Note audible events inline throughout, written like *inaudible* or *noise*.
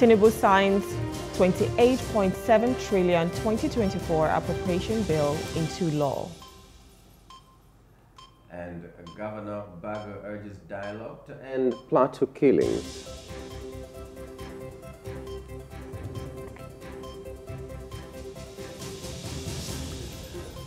Tinubu signs 28.7 trillion 2024 appropriation bill into law. And Governor Bago urges dialogue to end plateau killings.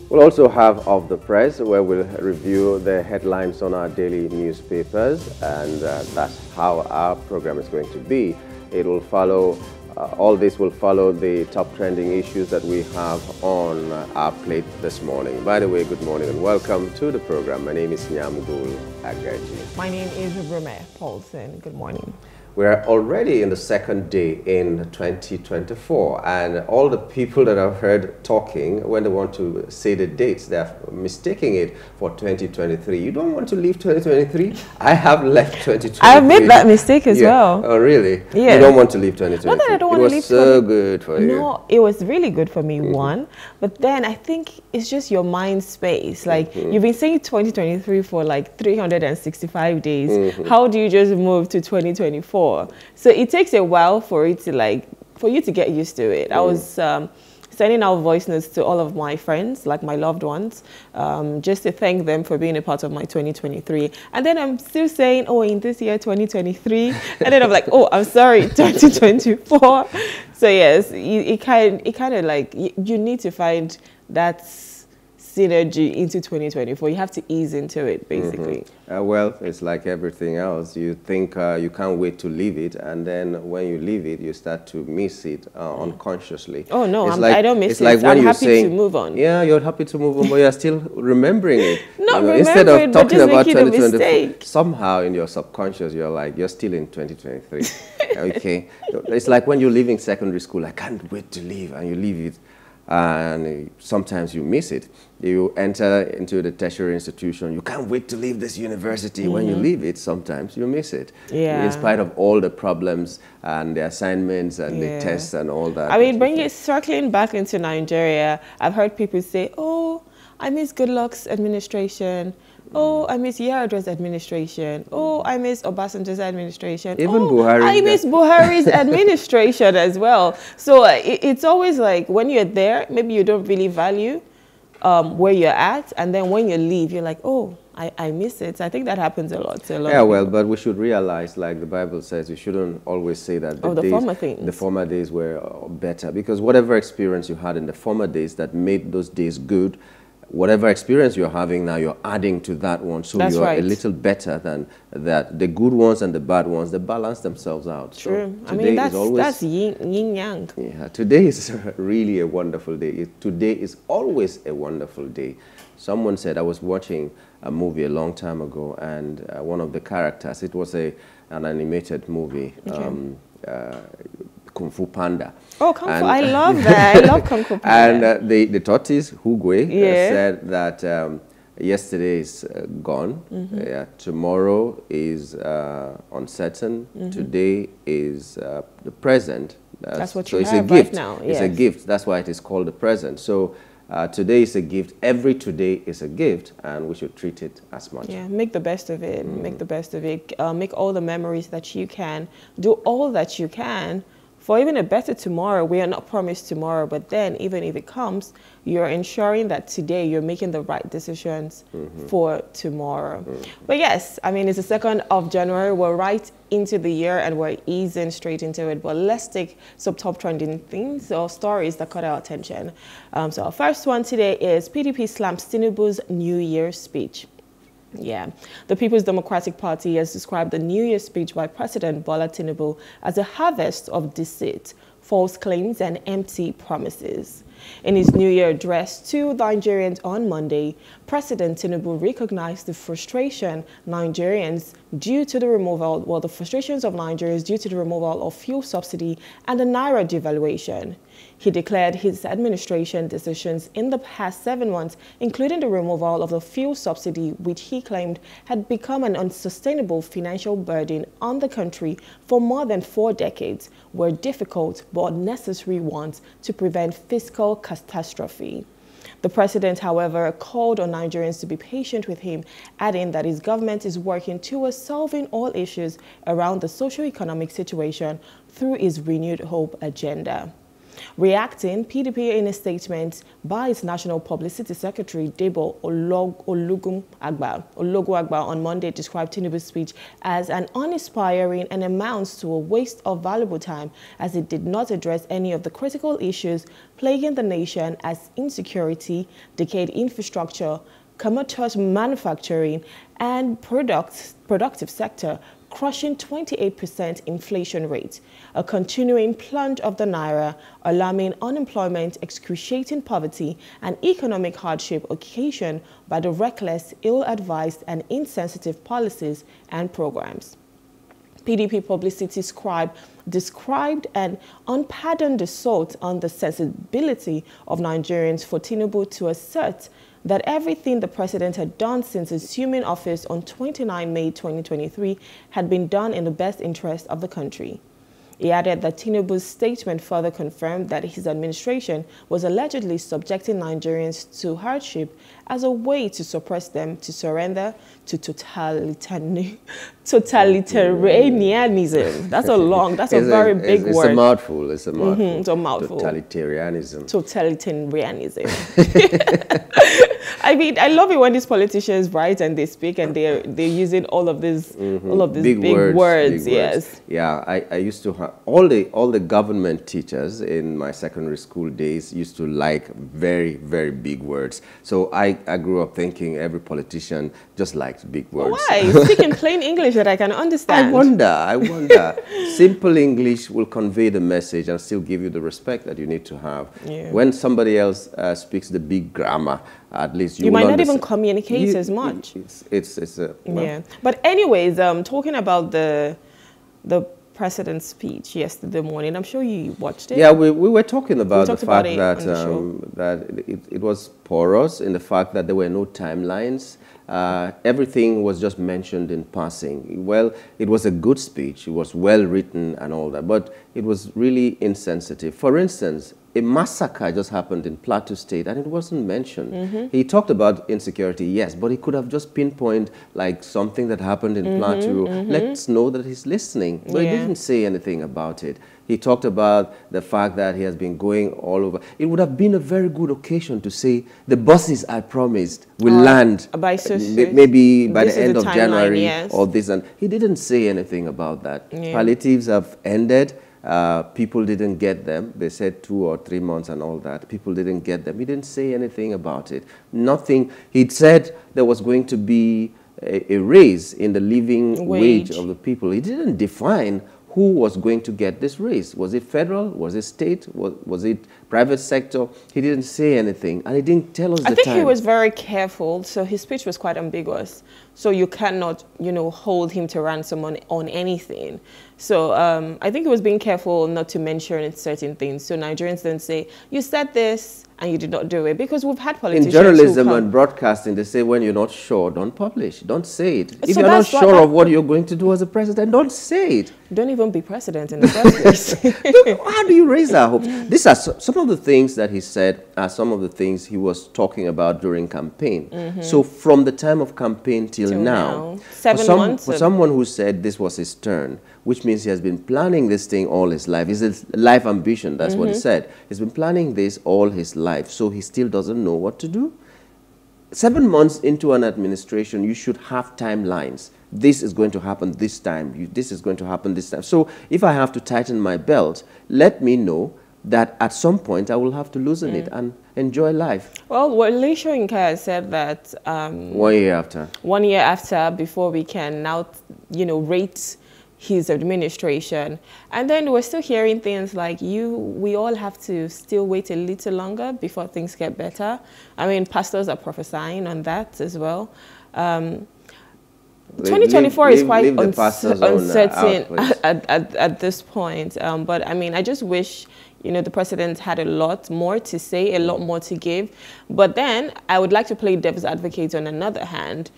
We'll also have Of the Press, where we'll review the headlines on our daily newspapers, and uh, that's how our program is going to be. It will follow, uh, all this will follow the top trending issues that we have on our plate this morning. By the way, good morning and welcome to the program. My name is Nyamgul Agaji. My name is Rume Paulson. Good morning. We're already in the second day in 2024, and all the people that I've heard talking, when they want to say the dates, they're mistaking it for 2023. You don't want to leave 2023? I have left 2023. I made that mistake as yeah. well. Oh, really? Yeah. You don't want to leave 2023? Not that I don't want to leave. It was so good for you. No, it was really good for me, mm -hmm. one. But then I think it's just your mind space. Like, mm -hmm. you've been saying 2023 for like 365 days. Mm -hmm. How do you just move to 2024? So it takes a while for it to like, for you to get used to it. Mm. I was um, sending out voice notes to all of my friends, like my loved ones, um, just to thank them for being a part of my 2023. And then I'm still saying, oh, in this year, 2023. and then I'm like, oh, I'm sorry, *laughs* 2024. so yes, it, it kind, it kind of like, you, you need to find that synergy into 2024. You have to ease into it, basically. Mm -hmm. uh, well, it's like everything else. You think uh, you can't wait to leave it, and then when you leave it, you start to miss it uh, unconsciously. Oh no, like, I don't miss it's it. Like when I'm happy saying, to move on. Yeah, you're happy to move on, but you're still remembering it. *laughs* Not you know, Instead of talking about 2024, somehow in your subconscious, you're like, you're still in 2023. *laughs* okay, it's like when you're leaving secondary school. I can't wait to leave, and you leave it and sometimes you miss it. You enter into the tertiary institution, you can't wait to leave this university. Mm -hmm. When you mm-hmm. leave it, sometimes you miss it. Yeah. In spite of all the problems and the assignments and yeah. the tests and all that. I mean, bring it circling back into Nigeria, I've heard people say, oh, I miss Goodluck's administration. Oh, I miss Yar'Adua's administration. Oh, I miss Obasanjo's administration. Even oh, Buhari. I miss Buhari's *laughs* administration as well. So it, it's always like when you're there, maybe you don't really value um, where you're at. And then when you leave, you're like, oh, I, I miss it. I think that happens a lot. A lot yeah, well, but we should realize, like the Bible says, you shouldn't always say that the, oh, the days, former things. The former days were better. Because whatever experience you had in the former days that made those days good, whatever experience you're having now, you're adding to that one. So That's you're right. a little better than that. The good ones and the bad ones, they balance themselves out. True. So I mean, that's, always, that's yin, yin yang. Yeah, today is *laughs* really a wonderful day. Today is always a wonderful day. Someone said, I was watching a movie a long time ago, and uh, one of the characters, it was a, an animated movie. Okay. Um, uh, Kung Fu Panda. Oh, Kung Fu! I *laughs* love that. I love Kung Fu Panda. And uh, the the tortoise Oogway uh, yeah. said that um, yesterday is uh, gone. Mm -hmm. yeah, tomorrow is uh, uncertain. Mm -hmm. Today is uh, the present. That's, That's what so you it's have a gift. right now. Yes. It's a gift. That's why it is called the present. So. Uh, today is a gift. Every today is a gift, and we should treat it as much. Yeah, make the best of it. Mm. Make the best of it. Uh, make all the memories that you can. Do all that you can for even a better tomorrow, we are not promised tomorrow, but then even if it comes, you're ensuring that today you're making the right decisions mm -hmm. for tomorrow. Mm -hmm. But yes, I mean, it's the 2nd of January. We're right into the year and we're easing straight into it. But let's take some top trending things or stories that caught our attention. Um, so our first one today is PDP slams Tinubu's New Year speech. Yeah, the People's Democratic Party has described the New Year speech by President Bola Tinubu as a harvest of deceit, false claims and empty promises. In his New Year address to Nigerians on Monday, President Tinubu recognized the frustration Nigerians due to the removal, well, the frustrations of Nigerians due to the removal of fuel subsidy and the Naira devaluation. He declared his administration decisions in the past seven months, including the removal of the fuel subsidy, which he claimed had become an unsustainable financial burden on the country for more than four decades, were difficult but necessary ones to prevent fiscal catastrophe. The president, however, called on Nigerians to be patient with him, adding that his government is working towards solving all issues around the socio-economic situation through his renewed hope agenda. Reacting, PDP in a statement by its National Publicity Secretary, Debo Olugum Agba, on Monday described Tinubu's speech as an uninspiring and amounts to a waste of valuable time as it did not address any of the critical issues plaguing the nation as insecurity, decayed infrastructure, commoditized manufacturing, and product, productive sector crushing 28% inflation rate, a continuing plunge of the naira, alarming unemployment, excruciating poverty, and economic hardship occasioned by the reckless, ill-advised, and insensitive policies and programs. PDP publicity scribe described an unpardoned assault on the sensibility of Nigerians for Tinubu to assert that everything the president had done since assuming office on 29 May 2023 had been done in the best interest of the country. He added that Tinubu's statement further confirmed that his administration was allegedly subjecting Nigerians to hardship as a way to suppress them to surrender to *laughs* totalitarianism. That's a long, that's a very a, big it's, word. It's a mouthful. It's a mouthful. Mm -hmm, it's a mouthful. Totalitarianism. Totalitarianism. *laughs* *laughs* I mean, I love it when these politicians write and they speak and they're they're using all of these mm -hmm. all of these big, big words, words. Big yes. Words. Yeah, I, I used to have all the all the government teachers in my secondary school days used to like very very big words. So I I grew up thinking every politician just likes big words. Why? Speak in plain English that I can *laughs* understand. I wonder. I wonder. *laughs* Simple English will convey the message and still give you the respect that you need to have. Yeah. When somebody else uh, speaks the big grammar at least you, you might not even communicate you, as much. It's it's, it's a, well. yeah. But anyways, um, talking about the the president's speech yesterday morning, I'm sure you watched it. Yeah, we, we were talking about the fact about that um, that it, it was porous in the fact that there were no timelines. Uh, everything was just mentioned in passing. Well, it was a good speech. It was well written and all that, but it was really insensitive. For instance, a massacre just happened in Plateau State and it wasn't mentioned. Mm -hmm. He talked about insecurity, yes, but he could have just pinpointed like something that happened in mm -hmm, Plateau. Mm -hmm. Let's know that he's listening. But yeah. he didn't say anything about it. He talked about the fact that he has been going all over. It would have been a very good occasion to say the buses I promised will uh, land by so maybe by the end of January yes. or this. And he didn't say anything about that. Yeah. Palliatives have ended. Uh, people didn't get them. They said two or three months and all that. People didn't get them. He didn't say anything about it. Nothing. He'd said there was going to be a, a raise in the living wage. wage of the people. He didn't define who was going to get this raise. Was it federal? Was it state? Was, was it private sector? He didn't say anything, and he didn't tell us I think time. he was very careful, so his speech was quite ambiguous. So you cannot, you know, hold him to ransom on, on anything. So um, I think he was being careful not to mention certain things. So Nigerians don't say, you said this, and you did not do it because we've had politicians in journalism and broadcasting they say when you're not sure don't publish don't say it if you're not sure of what you're going to do as a president don't say it don't even be president in the first place *laughs* how do you raise our hopes? these are some of the things that he said are some of the things he was talking about during campaign mm -hmm. so from the time of campaign till, till now, now, seven for, some, months for someone who said this was his turn which means he has been planning this thing all his life. It's his life ambition, that's mm -hmm. what he mm-hmm. said. He's been planning this all his life, so he still doesn't know what to do. Seven months into an administration, you should have timelines. This is going to happen this time. You, this is going to happen this time. So if I have to tighten my belt, let me know that at some point I will have to loosen mm. it and enjoy life. Well, Wole Soyinka said that um, one year after. One year after, before we can now, you know, rate his administration. And then we're still hearing things like you, we all have to still wait a little longer before things get better. I mean, pastors are prophesying on that as well. Um, 2024 leave, is quite leave uncertain *laughs* at, at, at, this point. Um, but I mean, I just wish, you know, the president had a lot more to say, a lot more to give. But then I would like to play devil's advocate on another hand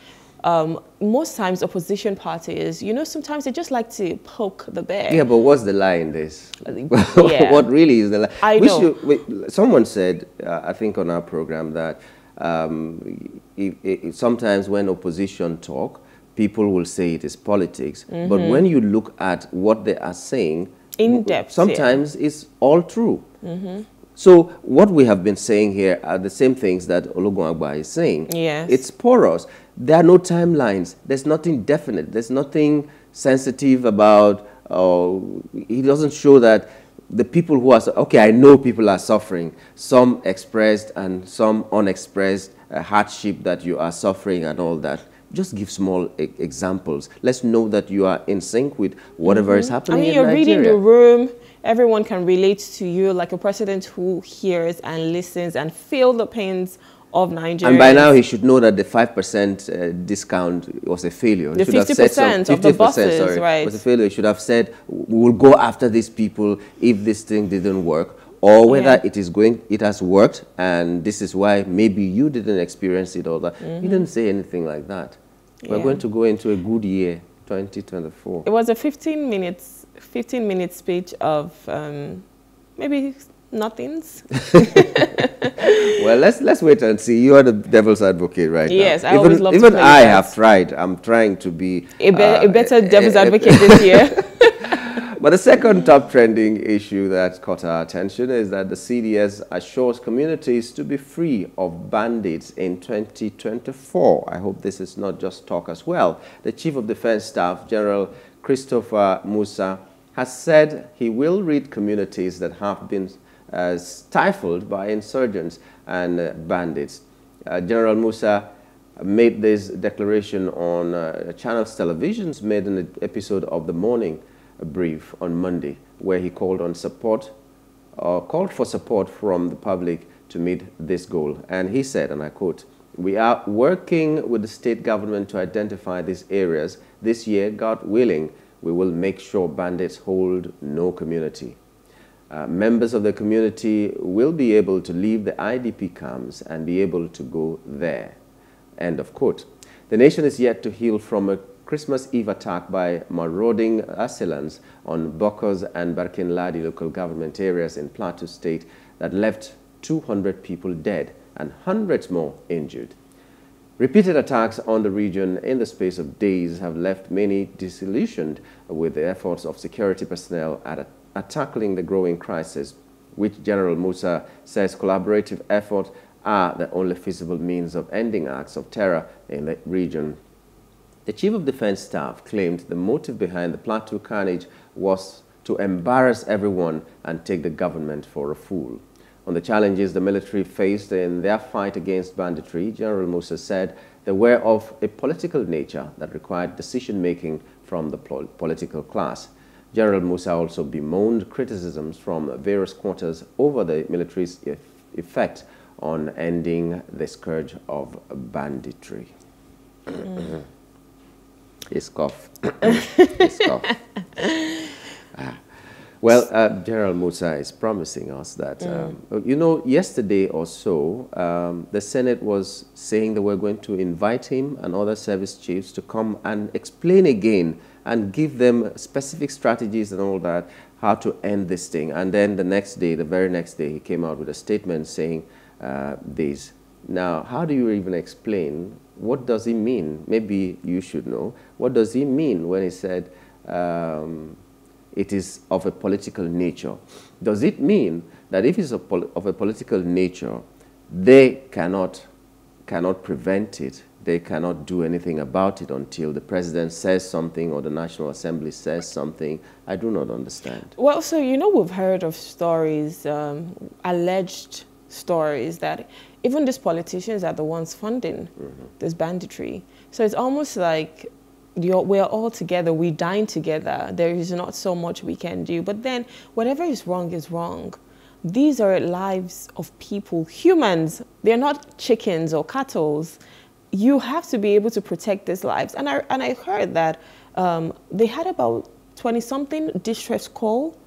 um, most times opposition parties, you know, sometimes they just like to poke the bear. Yeah, but what's the lie in this? *laughs* Yeah. what really is the lie? I we know. Should, we, someone said, uh, I think on our program, that um, sometimes when opposition talk, people will say it is politics. But when you look at what they are saying, Mm-hmm. In depth, yeah. sometimes it's all true. So what we have been saying here are the same things that Ologunagba is saying. Yes. It's porous. There are no timelines. There's nothing definite. There's nothing sensitive about, uh, he doesn't show that the people who are, okay, I know people are suffering, some expressed and some unexpressed uh, hardship that you are suffering and all that. Just give small e- examples. Let's know that you are in sync with whatever is happening I mean, in you're reading the room. Everyone can relate to you, like a president who hears and listens and feel the pains of Nigeria. And by now, he should know that the 5% uh, discount was a failure. He The should have said so- 50% of the 50%, buses, sorry, right. was a failure. He should have said, we will go after these people if this thing didn't work. Or whether Yeah. it is going, it has worked, and this is why maybe you didn't experience it all that. He didn't say anything like that. We're Mm-hmm. Going to go into a good year, 2024. It was a 15 minutes, 15 minute speech of um, maybe nothings. *laughs* Well, let's let's wait and see. You are the devil's advocate right Yes, now. I even, always love to Even I that. have tried. I'm trying to be A, be- uh, a better devil's a- a- advocate this year. *laughs* But the second top trending issue that caught our attention is that the CDS assures communities to be free of bandits in 2024. I hope this is not just talk as well. The Chief of Defense Staff, General Christopher Musa, has said he will rid communities that have been uh, stifled by insurgents and uh, bandits. Uh, General Musa made this declaration on uh, Channels Television's made in an episode of The Morning Brief on Monday, where he called on support, uh, called for support from the public to meet this goal. And he said, and I quote, "We are working with the state government to identify these areas. This year, God willing, we will make sure bandits hold no community." Uh, members of the community will be able to leave the IDP camps and be able to go there. End of quote. The nation is yet to heal from a Christmas Eve attack by marauding assailants on Bokkos and Barkin Ladi local government areas in Plateau State that left 200 people dead and hundreds more injured. Repeated attacks on the region in the space of days have left many disillusioned with the efforts of security personnel at, at tackling the growing crisis, which General Musa says collaborative efforts are the only feasible means of ending acts of terror in the region. The Chief of Defense Staff claimed the motive behind the Plateau carnage was to embarrass everyone and take the government for a fool. On the challenges the military faced in their fight against banditry, General Musa said they were of a political nature that required decision-making from the pol- political class. General Musa also bemoaned criticisms from various quarters over the military's eff- effect on ending the scourge of banditry. Cough. His cough. *laughs* Well, uh, General Musa is promising us that, um, you know, yesterday or so, um, the Senate was saying that we're going to invite him and other service chiefs to come and explain again and give them specific strategies and all that, how to end this thing. And then the next day, the very next day, he came out with a statement saying uh, this. Now, how do you even explain what does he mean? Maybe you should know. What does he mean when he said um, it is of a political nature? Does it mean that if it's a pol- of a political nature, they cannot, cannot prevent it? They cannot do anything about it until the president says something or the National Assembly says something. I do not understand. Well, so you know, we've heard of stories, um, alleged stories that even these politicians are the ones funding this banditry. So it's almost like you're, we're all together, we dine together. There is not so much we can do. But then, whatever is wrong is wrong. These are lives of people, humans. They're not chickens or cattle. You have to be able to protect these lives. And I, and I heard that um, they had about 20 something distress call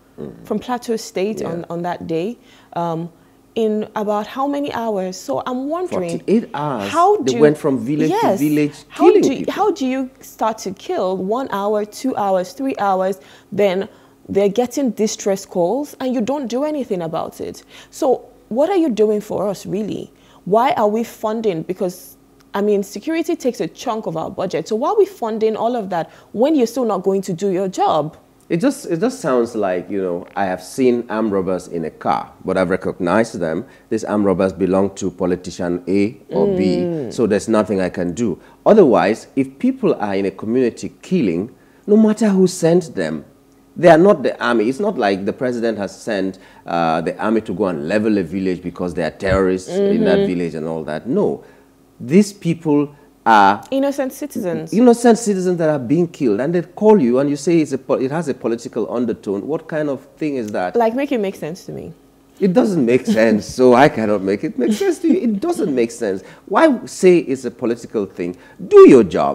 from Plateau State Yeah. on, on that day. Um, in about how many hours? So I'm wondering. 48 hours. How do they went from village yes, to village how killing do, people. How do you start to kill one hour, two hours, three hours, then they're getting distress calls and you don't do anything about it. So what are you doing for us really? Why are we funding? Because I mean, security takes a chunk of our budget. So why are we funding all of that when you're still not going to do your job? It just it just sounds like you know I have seen armed robbers in a car, but I've recognized them. These armed robbers belong to politician A or Mm. B, so there's nothing I can do. Otherwise, if people are in a community killing, no matter who sent them, they are not the army. It's not like the president has sent uh, the army to go and level a village because there are terrorists in Mm-hmm. that village and all that. No, these people are Innocent citizens. innocent citizens that are being killed and they call you and you say it's a, it has a political undertone. What kind of thing is that? Like, make it make sense to me. it doesn't make sense so i cannot make it make sense to you. It doesn't make sense. Why say it's a political thing? Do your job.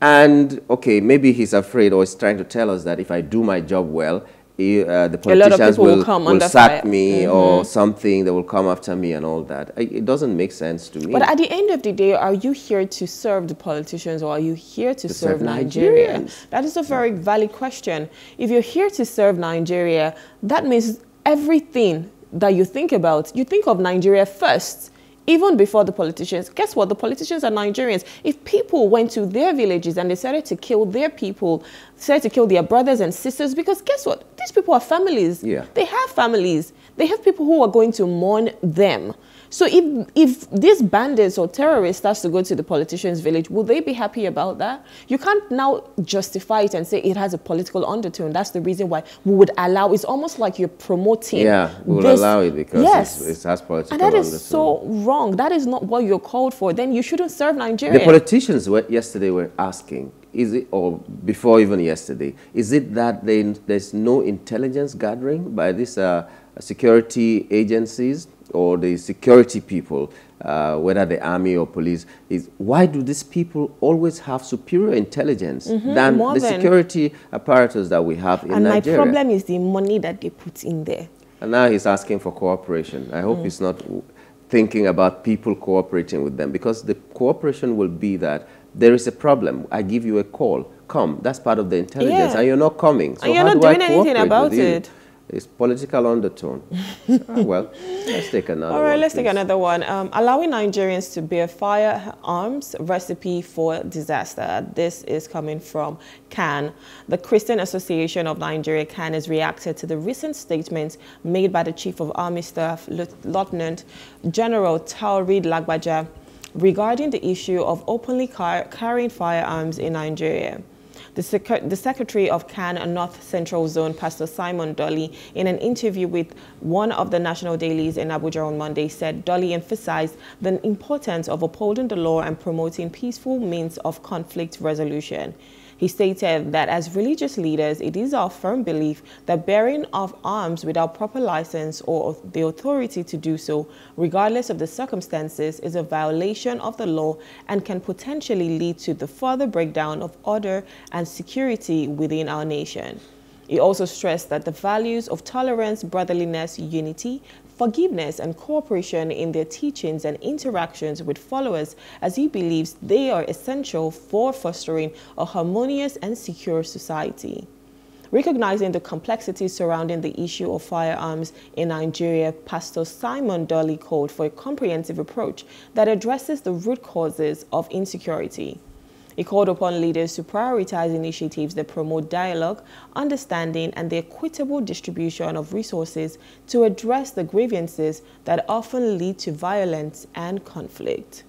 And okay maybe he's afraid or he's trying to tell us that if i do my job well uh, the A lot of politicians people will will, come will sack fire. Mm-hmm. me or something they will come after me and all that I- it doesn't make sense to me But at the end of the day, are you here to serve the politicians or are you here to, serve serve, Nigeria? That is a very valid question. If you're here to serve Nigeria, that means everything that you think about, you think of Nigeria first. Even before the politicians, guess what? The politicians are Nigerians. If people went to their villages and decided to kill their people, decided to kill their brothers and sisters, because guess what? These people are families. Yeah. They have families. They have people who are going to mourn them. So if if these bandits or terrorists starts to go to the politician's village, will they be happy about that? You can't now justify it and say it has a political undertone. That's the reason why we would allow. It's almost like you're promoting. yeah we will allow it because yes, it's, it has political and that is undertone. so wrong. That is not what you're called for. Then you shouldn't serve Nigeria. The politicians were, yesterday were asking, is it, or before even yesterday, is it that they, there's no intelligence gathering by this uh, security agencies or the security people, uh, whether the army or police? Is why do these people always have superior intelligence than Mm-hmm. more the than- security apparatus that we have in and Nigeria? my problem is the money that they put in there. And now he's asking for cooperation. I hope he's not thinking about people cooperating with them because the cooperation will be that there is a problem. I give you a call. Come. That's part of the intelligence. Yeah. And you're not coming. So And you're how not do I doing anything about it. It's political undertone. *laughs* Ah, well, let's take another All right, one, let's take another one. Um, allowing Nigerians to bear firearms recipe for disaster. This is coming from CAN. The Christian Association of Nigeria, CAN, has reacted to the recent statements made by the Chief of Army Staff, Lieutenant General Taoreed Lagbaja, regarding the issue of openly car- carrying firearms in Nigeria. The, Sec- the Secretary of CAN and North Central Zone, Pastor Simon Dolly, in an interview with one of the national dailies in Abuja on Monday, said Dolly emphasized the importance of upholding the law and promoting peaceful means of conflict resolution. He stated that as religious leaders, it is our firm belief that bearing of arms without proper license or the authority to do so, regardless of the circumstances, is a violation of the law and can potentially lead to the further breakdown of order and security within our nation. He also stressed that the values of tolerance, brotherliness, unity, forgiveness, and cooperation in their teachings and interactions with followers, as he believes they are essential for fostering a harmonious and secure society. Recognizing the complexities surrounding the issue of firearms in Nigeria, Pastor Simon Dolly called for a comprehensive approach that addresses the root causes of insecurity. He called upon leaders to prioritize initiatives that promote dialogue, understanding, and the equitable distribution of resources to address the grievances that often lead to violence and conflict.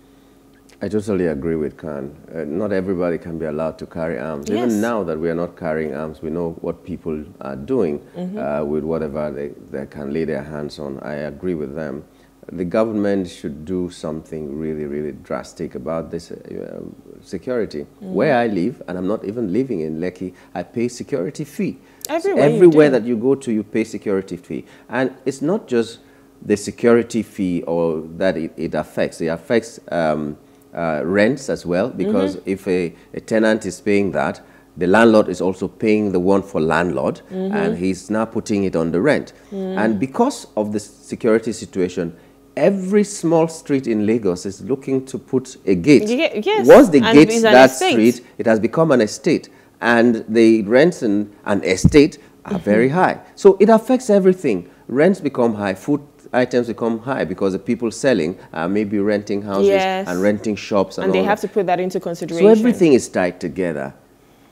I totally agree with CAN. Uh, not everybody can be allowed to carry arms. Yes. Even now that we are not carrying arms, we know what people are doing Mm-hmm. uh, with whatever they, they can lay their hands on. I agree with them. The government should do something really, really drastic about this uh, um, security. Mm-hmm. Where I live, and I'm not even living in Lekki, I pay security fee. So Everywhere you everywhere that you go to, you pay security fee. And it's not just the security fee or that it, it affects. It affects um, uh, rents as well because if a, a tenant is paying that, the landlord is also paying the one for landlord and he's now putting it on the rent. And because of the security situation, every small street in Lagos is looking to put a gate. Ye- yes, Once they and gate that estate. street, it has become an estate. And the rents in an estate are Mm-hmm. very high. So it affects everything. Rents become high, food items become high because the people selling are maybe renting houses Yes. and renting shops and, and they have that. to put that into consideration. So everything is tied together.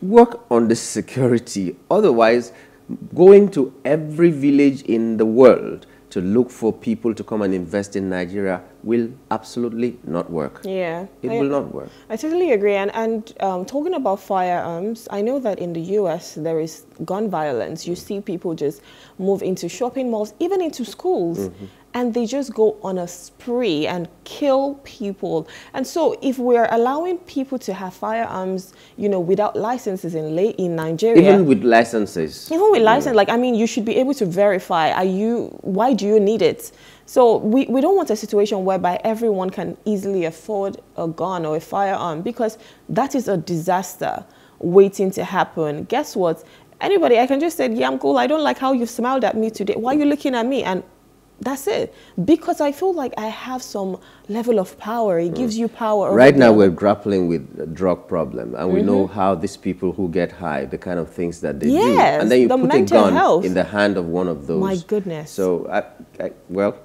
Work on the security. Otherwise, going to every village in the world to look for people to come and invest in Nigeria will absolutely not work. Yeah. It I- will not work. I totally agree. And, and um, talking about firearms, I know that in the US there is gun violence. You see people just move into shopping malls, even into schools, Mm-hmm. And they just go on a spree and kill people. And so if we're allowing people to have firearms, you know, without licenses in, la- in Nigeria, Even with licenses. even with license, like I mean, you should be able to verify. Are you? Why do you need it? So we, we don't want a situation whereby everyone can easily afford a gun or a firearm because that is a disaster waiting to happen. Guess what? Anybody, I can just say, yeah, I'm cool. I don't like how you smiled at me today. Why are you looking at me? And that's it. Because I feel like I have some level of power. It gives you power. Right now, we're grappling with a drug problem, and we know how these people who get high, the kind of things that they do, Yes, and then you the put a gun health. in the hand of one of those. My goodness. So, I, I, well,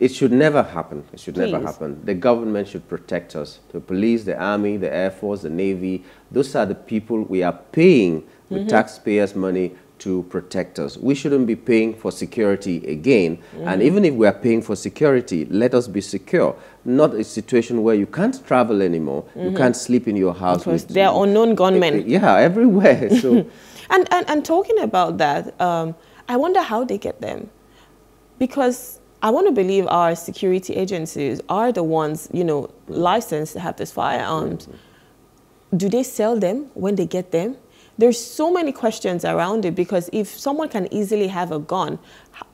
it should never happen. It should never happen. The government should protect us. The police, the army, the air force, the navy. Those are the people we are paying with Mm-hmm. taxpayers' money to protect us. We shouldn't be paying for security again. Mm-hmm. And even if we are paying for security, let us be secure. Not a situation where you can't travel anymore. You can't sleep in your house. Mm-hmm. Because with- they're unknown gunmen. Yeah, *laughs* everywhere. *laughs* So. And, and, and talking about that, um, I wonder how they get them. Because I want to believe our security agencies are the ones, you know, licensed to have these firearms. Do they sell them when they get them? There's so many questions around it because if someone can easily have a gun,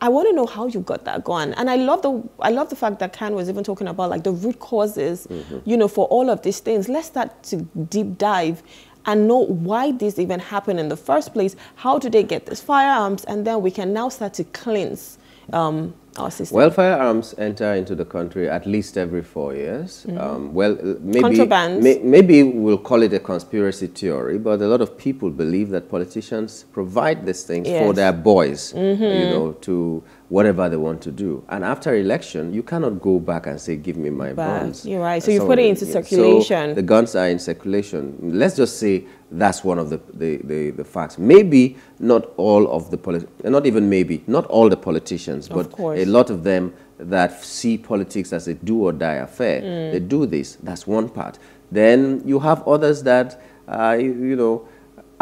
I want to know how you got that gun. And I love the I love the fact that CAN was even talking about like the root causes, mm-hmm. you know, for all of these things. Let's start to deep dive and know why this even happened in the first place. How do they get these firearms? And then we can now start to cleanse um, our system. Well, firearms enter into the country at least every four years. Um, well, uh, maybe may- maybe we'll call it a conspiracy theory, but a lot of people believe that politicians provide these things for Yes. Mm-hmm. their boys, you know, to whatever they want to do. And after election, you cannot go back and say, "Give me my Back. guns." You're right. So you put it into circulation. So the guns are in circulation. Let's just say that's one of the, the, the, the facts. Maybe not all of the politi- not even maybe, not all the politicians, but course. a lot of them that see politics as a do or die affair. Mm. They do this. That's one part. Then you have others that, uh, you, you know,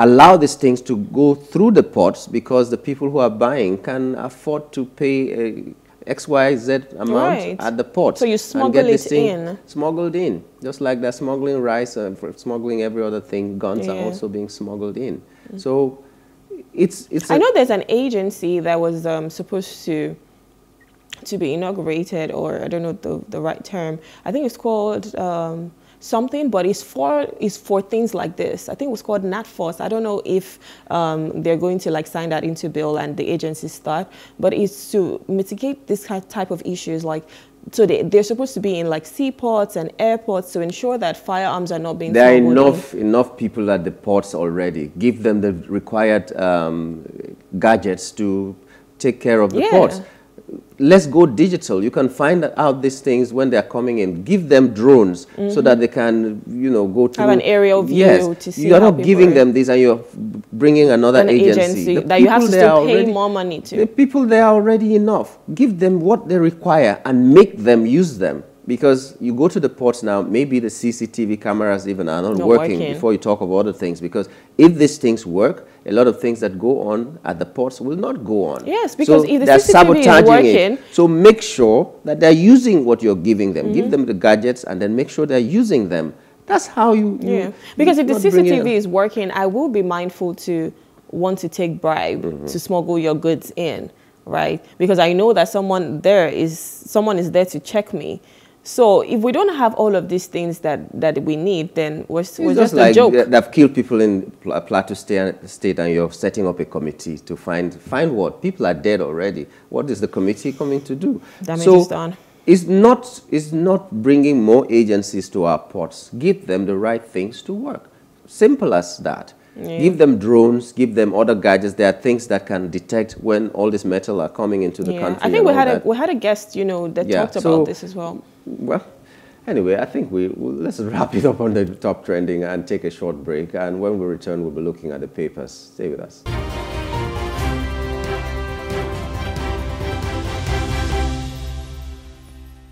allow these things to go through the ports because the people who are buying can afford to pay a XYZ amount Right. at the port. So you and smuggle get this it in. Smuggled in. Just like they're smuggling rice and for smuggling every other thing, guns are also being smuggled in. So it's, it's I know there's an agency that was um, supposed to to be inaugurated, or I don't know the, the right term. I think it's called um, something, but it's for it's for things like this. I think it was called NatForce. I don't know if um, they're going to like sign that into bill and the agencies start, but it's to mitigate this type of issues like. So they, they're supposed to be in like seaports and airports to ensure that firearms are not being There are smuggled in. enough enough people at the ports already. Give them the required um, gadgets to take care of the Yeah. ports. Let's go digital. You can find out these things when they're coming in. Give them drones so that they can, you know, go to Mm-hmm. an aerial view Yes, to see you are not giving are- them this, and you're bringing another An agency The that you have to pay already- more money to. The people there are already enough. Give them what they require and make them use them. Because you go to the ports now, maybe the CCTV cameras even are not Not working, working. before you talk of other things. Because if these things work, a lot of things that go on at the ports will not go on. Yes, because if the they're CCTV is working- it. So make sure that they're using what you're giving them. Mm-hmm. Give them the gadgets and then make sure they're using them. That's how you. you- Yeah, because if the not bring it- CCTV is working, I will be mindful to want to take bribe Mm-hmm. to smuggle your goods in, right? Because I know that someone there is someone is there to check me. So if we don't have all of these things that, that we need, then we're, It's we're just just, like a joke. they- they've killed people in Pla- Plateau State, and you're setting up a committee to find find what people are dead already. What is the committee coming to do? Damage so is done. is not, is not bringing more agencies to our ports. Give them the right things to work. Simple as that. Yeah. Give them drones, give them other gadgets. There are things that can detect when all this metal are coming into the yeah. country. I think we had a we had a guest, you know, that yeah. talked so, about this as well. Well, anyway, I think we let's *laughs* wrap it up on the top trending and take a short break. And when we return, we'll be looking at the papers. Stay with us.